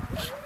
you